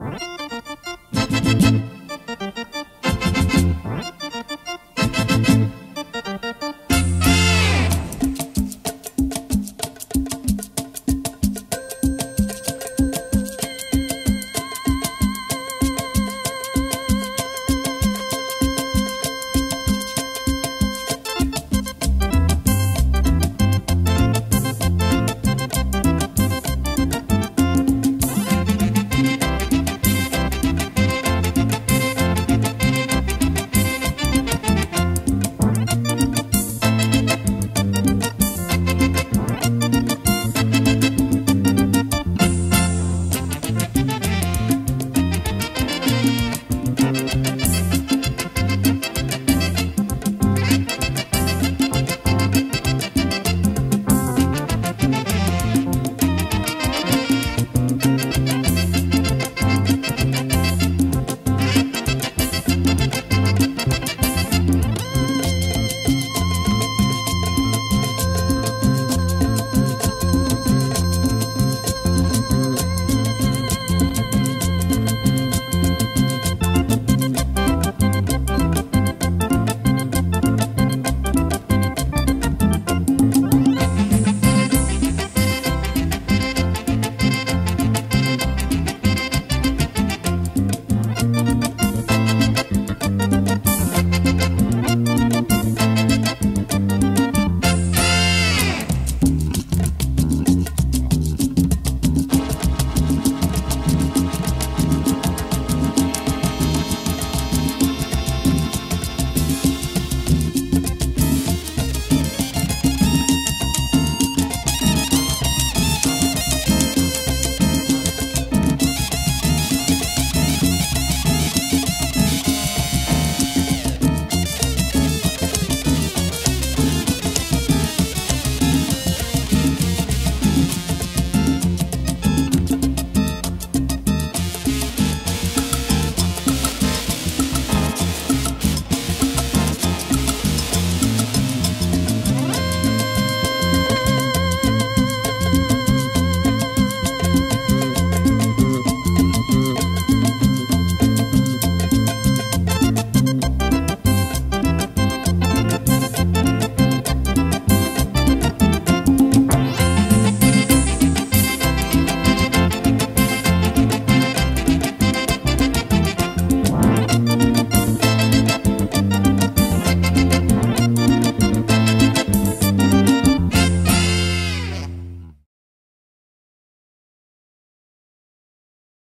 you